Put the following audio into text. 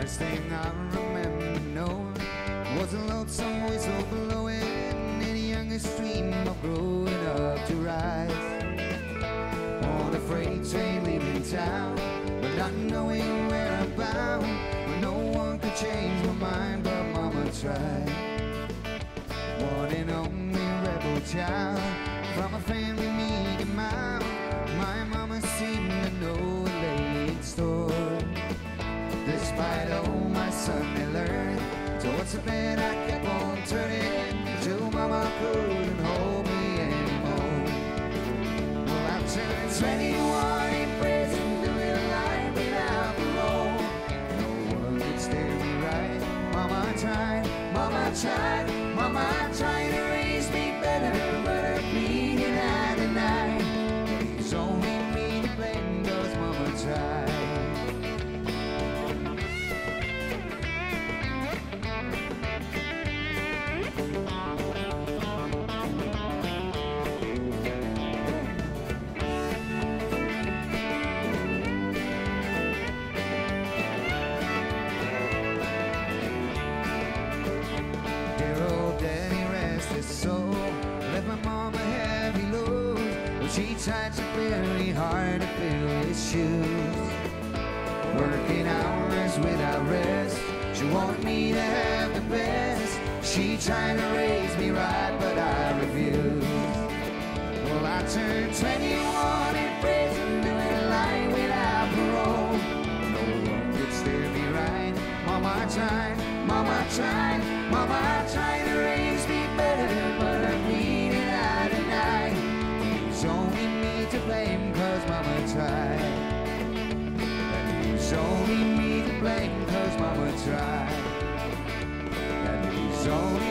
first thing I remember knowing was a lonesome whistle blowing in the youngest dream of growing up to rise on a freight train leaving town, but not knowing where I'm bound. But no one could change my mind, but Mama tried. One and only rebel child from a family meeting mound. My mama couldn't hold me anymore. Well, I turned 21 in prison, doing life without parole. No one could stare me right. Mama tried, Mama tried, Mama tried she tried so very hard to fill his shoes. Working hours without rest. She wanted me to have the best. She tried to raise me right, but I refused. Well, I turned 21 in prison, doing life without parole. No one could steer me right. Mama tried, Mama tried, Mama tried to raise me better, tried.